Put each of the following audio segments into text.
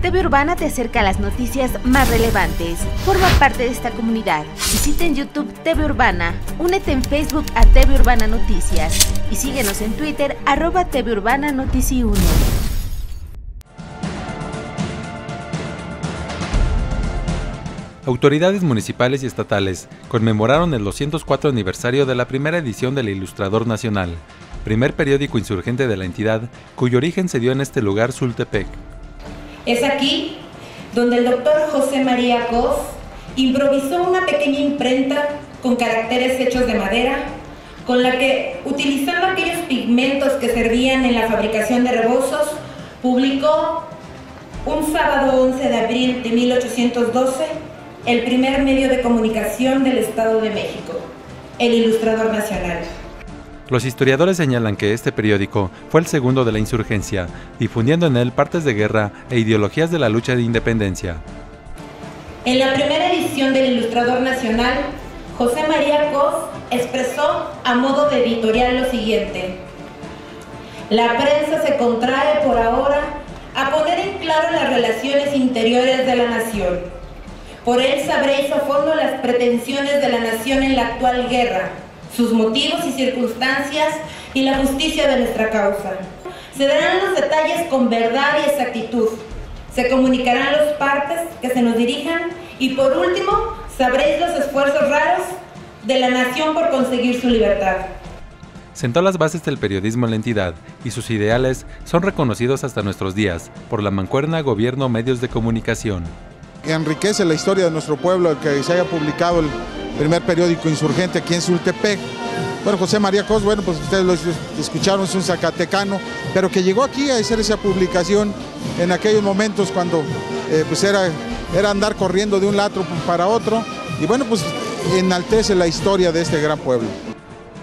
TV Urbana te acerca a las noticias más relevantes. Forma parte de esta comunidad. Visita en YouTube TV Urbana. Únete en Facebook a TV Urbana Noticias. Y síguenos en Twitter arroba TV Urbana Notici 1. Autoridades municipales y estatales conmemoraron el 204 aniversario de la primera edición del Ilustrador Nacional, primer periódico insurgente de la entidad, cuyo origen se dio en este lugar, Sultepec. Es aquí donde el doctor José María Cos improvisó una pequeña imprenta con caracteres hechos de madera, con la que, utilizando aquellos pigmentos que servían en la fabricación de rebozos, publicó un sábado 11 de abril de 1812 el primer medio de comunicación del Estado de México, el Ilustrador Nacional. Los historiadores señalan que este periódico fue el segundo de la insurgencia, difundiendo en él partes de guerra e ideologías de la lucha de independencia. En la primera edición del Ilustrador Nacional, José María Cos expresó a modo de editorial lo siguiente. La prensa se contrae por ahora a poner en claro las relaciones interiores de la nación por él sabréis a fondo las pretensiones de la nación en la actual guerra, sus motivos y circunstancias y la justicia de nuestra causa. Se darán los detalles con verdad y exactitud. Se comunicarán los partes que se nos dirijan y por último sabréis los esfuerzos raros de la nación por conseguir su libertad. Sentó las bases del periodismo en la entidad y sus ideales son reconocidos hasta nuestros días por la mancuerna Gobierno Medios de Comunicación enriquece la historia de nuestro pueblo que se haya publicado el primer periódico insurgente aquí en Sultepec. Bueno, José María Cos, bueno, pues ustedes lo escucharon, es un zacatecano, pero que llegó aquí a hacer esa publicación en aquellos momentos cuando eh, pues era, era andar corriendo de un lado para otro, y bueno, pues enaltece la historia de este gran pueblo.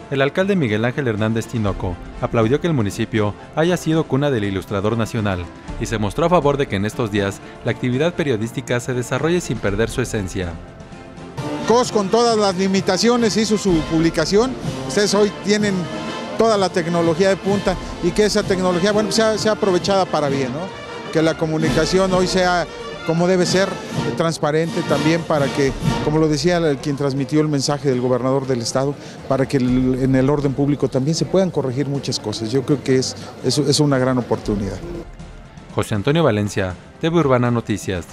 El alcalde Miguel Ángel Hernández Tinoco aplaudió que el municipio haya sido cuna del ilustrador nacional y se mostró a favor de que en estos días la actividad periodística se desarrolle sin perder su esencia. COS con todas las limitaciones hizo su publicación, ustedes hoy tienen toda la tecnología de punta y que esa tecnología bueno, sea, sea aprovechada para bien, que la comunicación hoy sea como debe ser, transparente también para que, como lo decía quien transmitió el mensaje del gobernador del estado, para que en el orden público también se puedan corregir muchas cosas. Yo creo que es, es, es una gran oportunidad. José Antonio Valencia, TV Urbana Noticias.